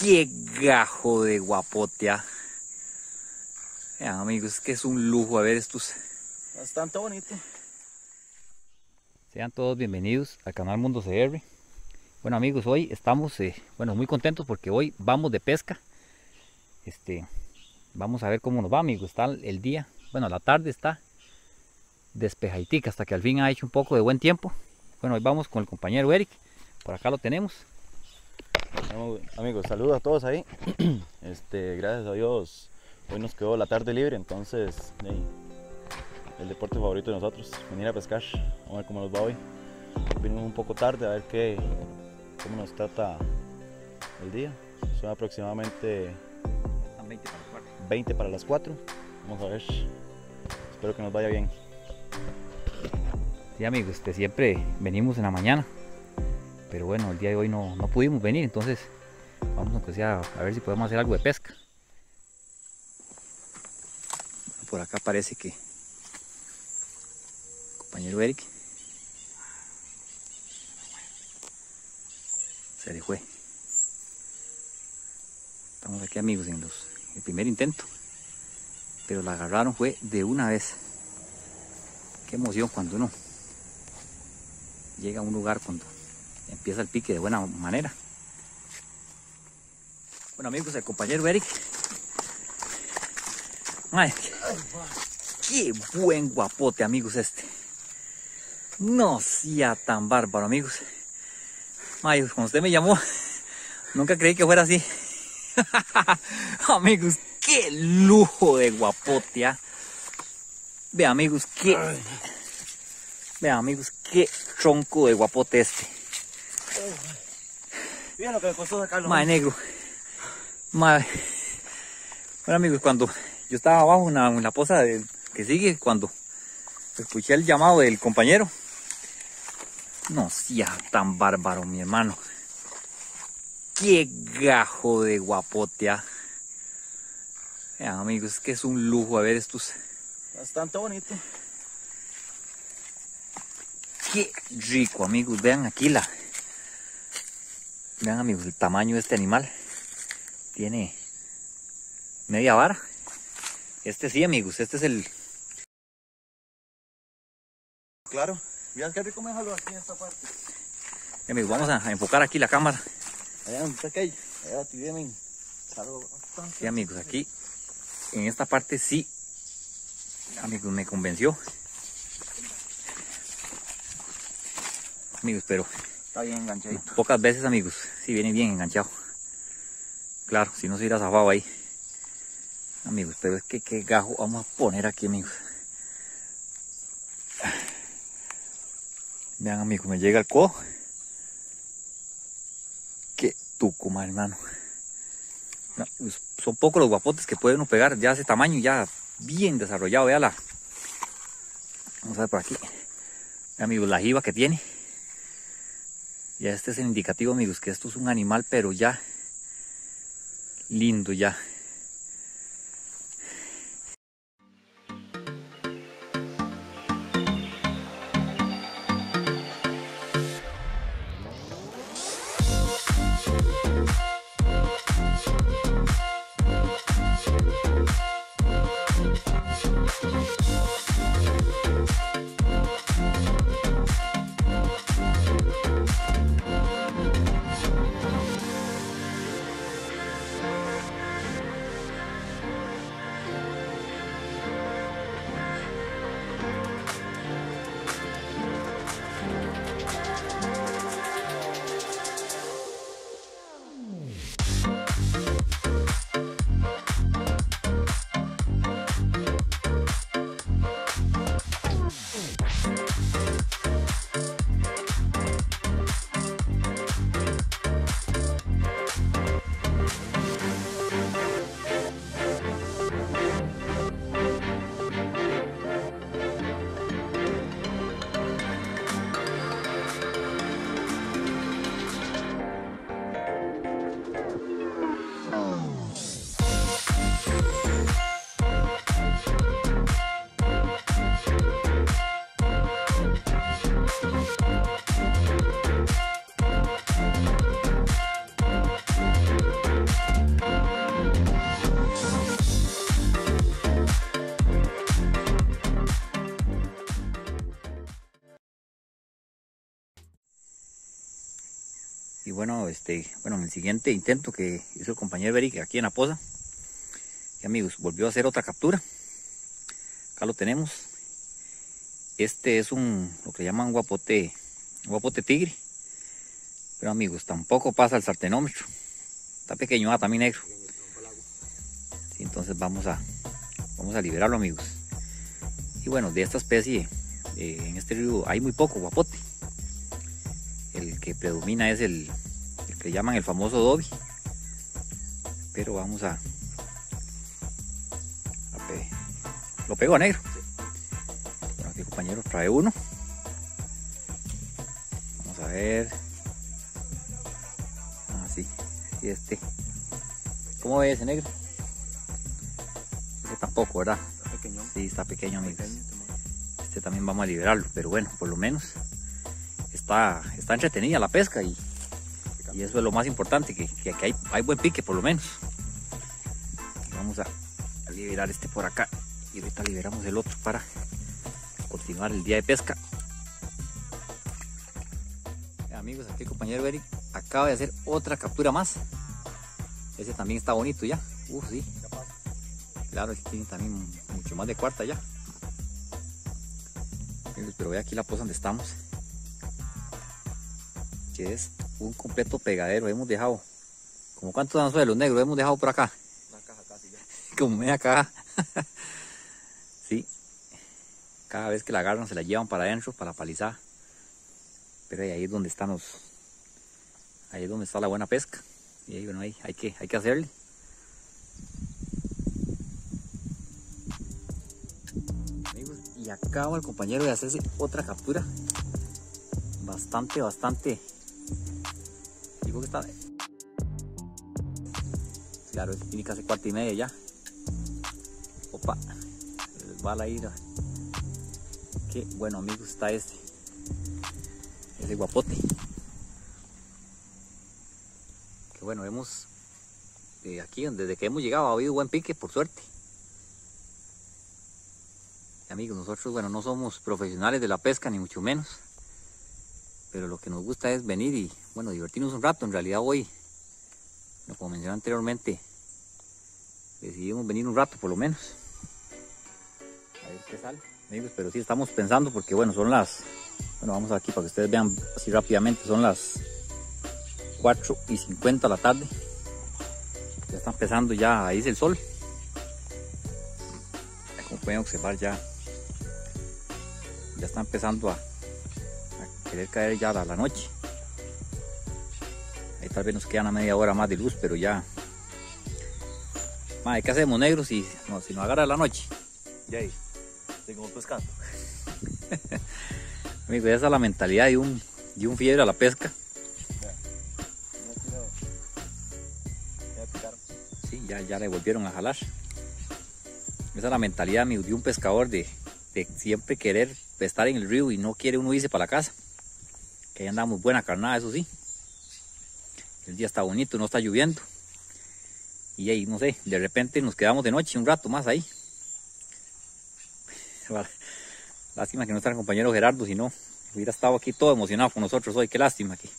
Qué gajo de guapotea. Amigos, que es un lujo a ver estos. Bastante bonito. Sean todos bienvenidos al canal Mundo CR. Bueno amigos, hoy estamos eh, bueno, muy contentos porque hoy vamos de pesca. Este, vamos a ver cómo nos va amigos. Está el día, bueno la tarde está despejaditica hasta que al fin ha hecho un poco de buen tiempo. Bueno, hoy vamos con el compañero Eric. Por acá lo tenemos. Amigos, saludos a todos ahí. Este, gracias a Dios, hoy nos quedó la tarde libre, entonces el deporte favorito de nosotros, venir a pescar. Vamos a ver cómo nos va hoy. Venimos un poco tarde a ver qué, cómo nos trata el día. Son aproximadamente 20 para las 4. Vamos a ver. Espero que nos vaya bien. Sí amigos, este, siempre venimos en la mañana. Pero bueno, el día de hoy no, no pudimos venir, entonces vamos aunque sea a ver si podemos hacer algo de pesca. Por acá parece que compañero Eric se fue. Estamos aquí amigos en los, el primer intento. Pero la agarraron fue de una vez. Qué emoción cuando uno llega a un lugar cuando empieza el pique de buena manera. Bueno amigos, el compañero Eric. Ay, qué buen guapote amigos este. No sea tan bárbaro amigos. Ay, cuando usted me llamó, nunca creí que fuera así. amigos, qué lujo de guapote. ¿ah? Vean amigos, qué... Vean amigos, qué tronco de guapote este. Mira lo que me costó sacarlo. Madre negro. Madre. Bueno amigos, cuando yo estaba abajo en la, en la poza del, que sigue, cuando escuché el llamado del compañero. No sea tan bárbaro, mi hermano. Qué gajo de guapotea. Vean amigos, que es un lujo a ver estos. Bastante bonito. Qué rico, amigos. Vean aquí la. Vean, amigos, el tamaño de este animal. Tiene media vara. Este sí, amigos. Este es el. Claro. Mira qué rico me jaló aquí en esta parte. Amigos, vamos a enfocar aquí la cámara. Allá donde está aquello. Allá tienen. Sí, amigos, aquí. En esta parte sí. Amigos, me convenció. amigos, pero está bien enganchadito. Pocas veces, amigos, si viene bien enganchado. Claro, si no se hubiera zafado ahí. Amigos, pero es que qué gajo vamos a poner aquí, amigos. Vean, amigos, me llega el codo. Qué tucuma, hermano. Pues, son pocos los guapotes que pueden pegar ya ese tamaño, ya bien desarrollado. Veala. Vamos a ver por aquí. Vean, amigos, la jiba que tiene. Ya este es el indicativo, amigos, que esto es un animal, pero ya lindo ya. Bueno, este, bueno, en el siguiente intento que hizo el compañero Eric aquí en la poza, y amigos, volvió a hacer otra captura. Acá lo tenemos. Este es un, lo que llaman guapote, guapote tigre. Pero amigos, tampoco pasa el sartenómetro. Está pequeño, ah, también negro. Entonces vamos a, vamos a liberarlo amigos. Y bueno, de esta especie, eh, en este río hay muy poco guapote. El que predomina es el, que llaman el famoso Dobby. Pero vamos a, a pe- lo pego a negro. Bueno, aquí compañero trae uno. Vamos a ver. Ah, sí. Y este. ¿Cómo ve ese negro? Ese tampoco, ¿verdad? Pequeño. Sí, está pequeño, amigos. Este también vamos a liberarlo, pero bueno, por lo menos está, está entretenida la pesca y, y eso es lo más importante, que, que aquí hay, hay buen pique por lo menos. Vamos a, liberar este por acá y ahorita liberamos el otro para continuar el día de pesca. Amigos, aquí el compañero Eric acaba de hacer otra captura más. Ese también está bonito ya. Uf, sí. Claro, este tiene también mucho más de cuarta ya. Pero ve aquí la poza donde estamos. Que es un completo pegadero. Hemos dejado, como cuántos anzuelos negros hemos dejado por acá. Una caja casi ya. Como media caja. sí. Cada vez que la agarran se la llevan para adentro, para la palizada. Pero ahí es donde están los. Ahí es donde está la buena pesca. Y ahí, bueno, ahí hay que, hay que hacerle. Amigos, y acaba el compañero de hacerse otra captura. Bastante, bastante. Está. Claro, tiene casi cuarta y media ya. Opa, va la ira. Qué bueno, amigos, está este. Ese guapote. Que bueno, hemos. eh, aquí, desde que hemos llegado, ha habido buen pique, por suerte. Amigos, nosotros, bueno, no somos profesionales de la pesca, ni mucho menos. Pero lo que nos gusta es venir y, bueno, divertirnos un rato. En realidad, hoy, como mencioné anteriormente, decidimos venir un rato por lo menos. A ver qué sale. Amigos, pero sí estamos pensando porque bueno, son las... Bueno, vamos aquí para que ustedes vean así rápidamente. Son las 4 y 50 de la tarde. Ya está empezando ya a irse el sol. Como pueden observar ya... Ya está empezando a querer caer ya la, la noche. Ahí tal vez nos queda una media hora más de luz, pero ya... Madre, ¿qué hacemos negros si, no, si nos agarra la noche? Y ahí, seguimos pescando. Amigo, esa es la mentalidad de un, de un fiebre a la pesca. Sí, ya, ya le volvieron a jalar. Esa es la mentalidad amigo, de un pescador de, de siempre querer estar en el río y no quiere uno irse para la casa. Que ahí andamos buena carnada, eso sí. El día está bonito, no está lloviendo. Y ahí, no sé, de repente nos quedamos de noche un rato más ahí. Lástima que no está el compañero Gerardo, si no, hubiera estado aquí todo emocionado con nosotros hoy. Qué lástima que,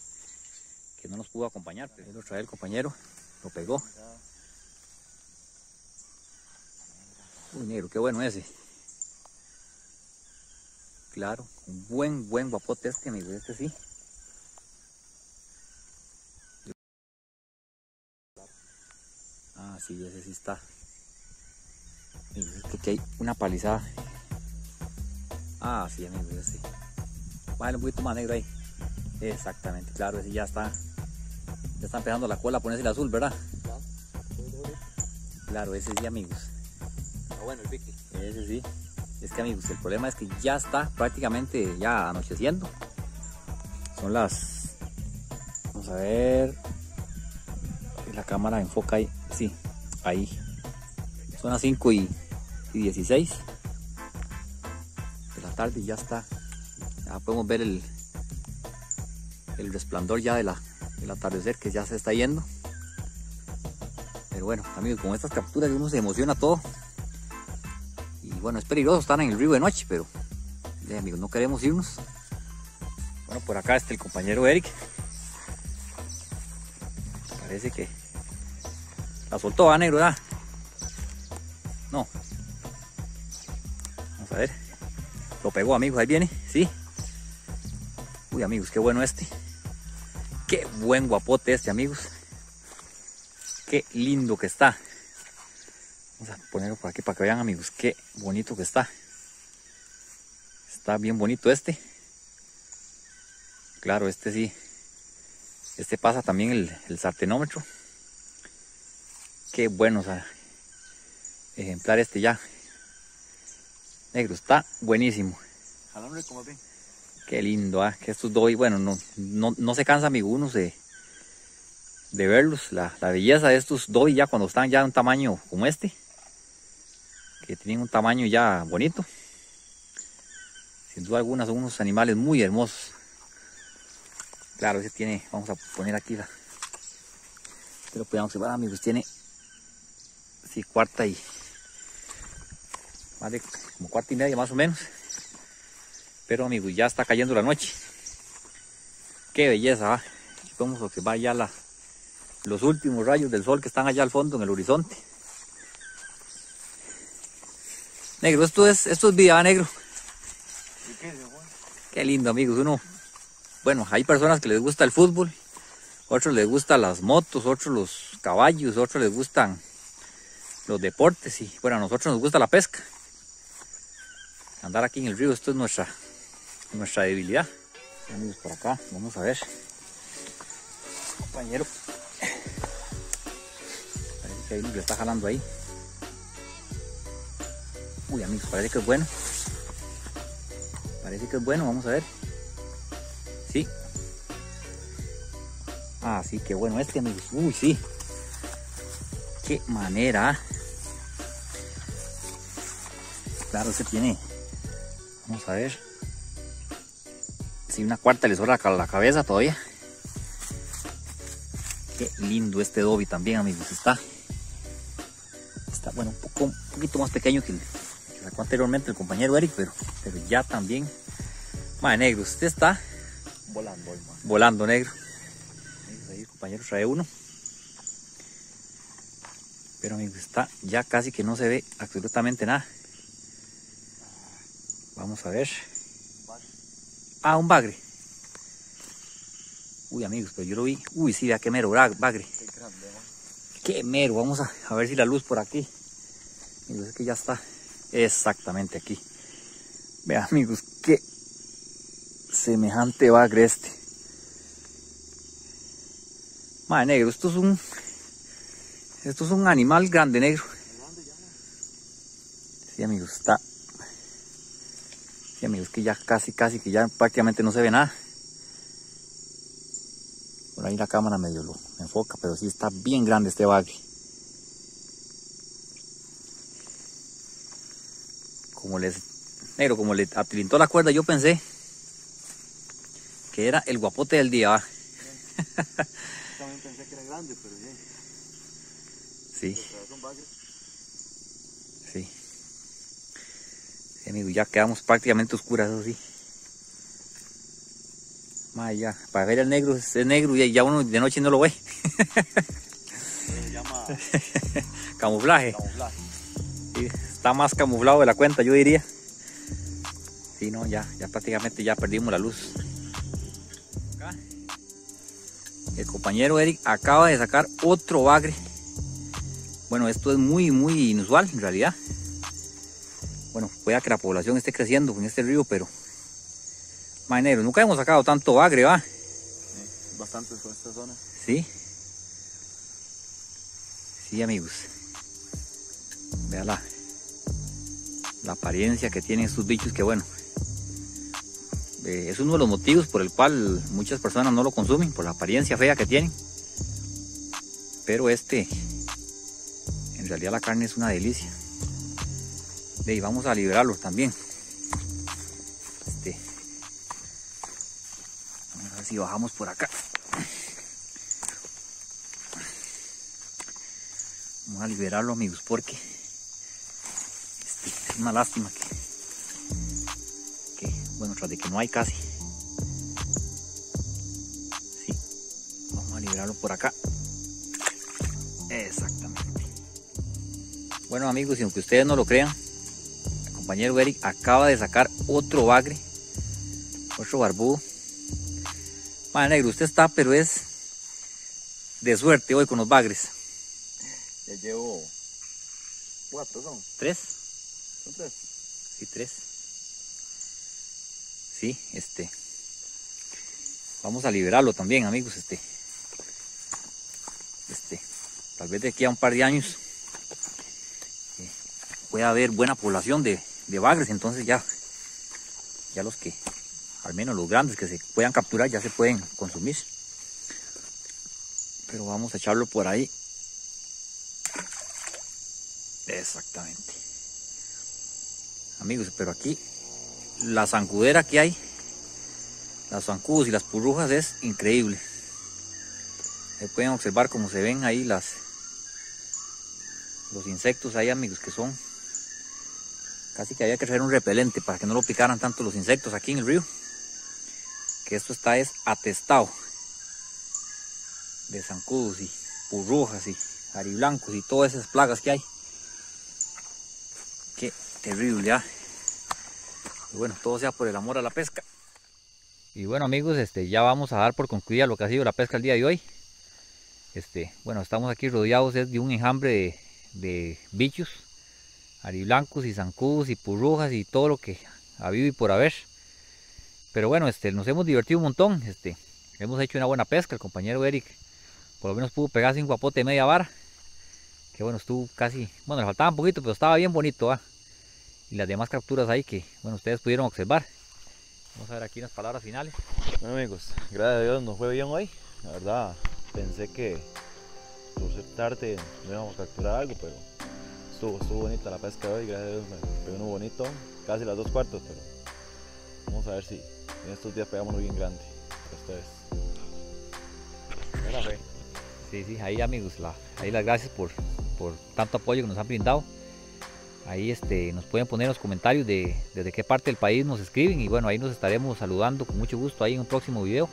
que no nos pudo acompañar. Pero lo trae el compañero, lo pegó. Uy, negro, qué bueno ese. Claro, un buen, buen guapote este, amigo, este sí. Ah, sí, ese sí está. Es que aquí hay una palizada. Ah, sí, amigo, ese. Bájale un poquito más negro ahí. Exactamente, claro, ese ya está. Ya está empezando la cola a ponerse el azul, ¿verdad? Claro, ese sí, amigos. Ah, bueno, el pique. Ese sí. Es que amigos, el problema es que ya está prácticamente ya anocheciendo. Son las... Vamos a ver... La cámara enfoca ahí. Sí, ahí. Son las 5 y, y 16 de la tarde y ya está. Ya podemos ver el, el resplandor ya de la, del atardecer que ya se está yendo. Pero bueno, amigos, con estas capturas uno se emociona todo. Y bueno, es peligroso estar en el río de noche, pero ya, amigos, no queremos irnos. Bueno, por acá está el compañero Eric. Parece que la soltó, ¿va, negro? ¿verdad? No. Vamos a ver. Lo pegó, amigos. Ahí viene. Sí. Uy, amigos, qué bueno este. Qué buen guapote este, amigos. Qué lindo que está. Vamos a ponerlo por aquí para que vean, amigos. Qué bonito que está. Está bien bonito este. Claro, este sí. Este pasa también el sartenómetro. Qué bueno, o sea, ejemplar este ya. Negro, está buenísimo. Qué lindo, ¿ah? que estos doy, bueno, no, no, no se cansa amigo uno de, de verlos. La, la, belleza de estos doy ya cuando están ya de un tamaño como este. Que tienen un tamaño ya bonito. Sin duda alguna son unos animales muy hermosos. Claro, ese tiene, vamos a poner aquí la... Pero podemos observar amigos, tiene sí, cuarta y más de como cuarta y media más o menos. Pero amigos, ya está cayendo la noche. Qué belleza, ¿va? Vamos a observar ya la, los últimos rayos del sol que están allá al fondo en el horizonte. Negro, esto es, esto es vida, negro. Qué lindo, amigos. Uno, bueno, hay personas que les gusta el fútbol, otros les gustan las motos, otros los caballos, otros les gustan los deportes y bueno, a nosotros nos gusta la pesca. Andar aquí en el río, esto es nuestra, nuestra debilidad. Amigos, por acá, vamos a ver. Compañero. Parece que hay uno que está jalando ahí. Uy, amigos, parece que es bueno. Parece que es bueno, vamos a ver. Sí. Ah, sí, qué bueno este, amigos. Uy, sí. Qué manera. Claro, se tiene. Vamos a ver. Si una cuarta le sobra la cabeza todavía. Qué lindo este Dobby también, amigos. Está. Está, bueno, un, poco, un poquito más pequeño que el que sacó anteriormente el compañero Eric, pero, pero ya también. Madre negro, usted está volando, hermano. Volando negro. Ahí el compañero trae uno. Pero amigos, está ya casi que no se ve absolutamente nada. A ver. Ah, un bagre. Uy, amigos, pero yo lo vi. Uy, sí, vea qué mero bagre. Qué mero. Vamos a, ver si la luz por aquí. Es que ya está exactamente aquí. Vean, amigos, qué semejante bagre este. Madre negro, esto es un. Esto es un animal grande negro. Sí, amigos, está Sí, amigos, que ya casi, casi, que ya prácticamente no se ve nada. Por ahí la cámara medio lo enfoca, pero sí está bien grande este bagre. Como les, negro, como le atilintó la cuerda, yo pensé que era el guapote del día. ¿va? También pensé que era grande, pero bien. Sí. Sí. Amigo, ya quedamos prácticamente oscuras, eso sí. Ma, ya, para ver el negro, es negro y ya uno de noche no lo ve. Se llama Camuflaje. camuflaje. Está más camuflado de la cuenta, yo diría. Sí, no, ya, ya prácticamente ya perdimos la luz. El compañero Eric acaba de sacar otro bagre. Bueno, esto es muy, muy inusual en realidad. Bueno, pueda que la población esté creciendo en este río, pero... Marinero, nunca hemos sacado tanto bagre, ¿va? Sí, bastante por esta zona. Sí. Sí, amigos. Vea la, la apariencia que tienen estos bichos que bueno. eh, es uno de los motivos por el cual muchas personas no lo consumen, por la apariencia fea que tienen. Pero este, en realidad la carne es una delicia. De ahí vamos a liberarlos también. Este, vamos a ver si bajamos por acá. Vamos a liberarlo amigos porque este, es una lástima que, que, bueno, tras de que no hay casi. Sí, vamos a liberarlo por acá. Exactamente. Bueno amigos, y aunque ustedes no lo crean, compañero Eric acaba de sacar otro bagre, otro barbudo. Madre negro, usted está, pero es de suerte hoy con los bagres. Ya llevo cuatro, ¿son? ¿Tres? ¿Son tres? Sí, tres. Sí, este. Vamos a liberarlo también, amigos, este. Este. Tal vez de aquí a un par de años eh, pueda haber buena población de, de bagres, entonces ya, ya los que, al menos los grandes que se puedan capturar, ya se pueden consumir. Pero vamos a echarlo por ahí. Exactamente. Amigos, pero aquí la zancudera que hay, las zancudos y las purrujas es increíble. Se pueden observar cómo se ven ahí las los insectos ahí, amigos, que son casi que había que hacer un repelente para que no lo picaran tanto los insectos aquí en el río. Que esto está es atestado de zancudos y purrujas y ariblancos y todas esas plagas que hay. Qué terrible, ¿ah? Y bueno, todo sea por el amor a la pesca. Y bueno amigos, este, ya vamos a dar por concluida lo que ha sido la pesca el día de hoy. Este, bueno, estamos aquí rodeados de un enjambre de bichos, ariblancos y zancudos y purrujas y todo lo que ha habido y por haber. Pero bueno, este, nos hemos divertido un montón. Este, hemos hecho una buena pesca. El compañero Eric por lo menos pudo pegarse un guapote de media vara. Que bueno, estuvo casi, bueno, le faltaba un poquito, pero estaba bien bonito. Y las demás capturas ahí que, bueno, ustedes pudieron observar. Vamos a ver aquí unas palabras finales. Bueno amigos, gracias a Dios nos fue bien hoy. La verdad, pensé que por ser tarde no íbamos a capturar algo, pero estuvo, estuvo bonita la pesca de hoy. Gracias a Dios me pegó uno bonito, casi las dos cuartos, pero vamos a ver si en estos días pegamos uno bien grande para ustedes. Buena fe. Sí, sí, ahí amigos, la, ahí las gracias por, por tanto apoyo que nos han brindado. Ahí este, nos pueden poner en los comentarios de desde qué parte del país nos escriben y bueno, ahí nos estaremos saludando con mucho gusto ahí en un próximo video.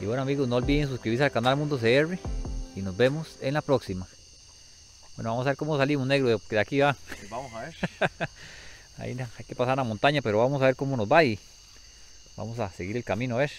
Y bueno amigos, no olviden suscribirse al canal Mundo CR y nos vemos en la próxima. Bueno, vamos a ver cómo salimos negro de, de aquí va. Vamos a ver. Ahí hay que pasar a la montaña, pero vamos a ver cómo nos va y vamos a seguir el camino a ver.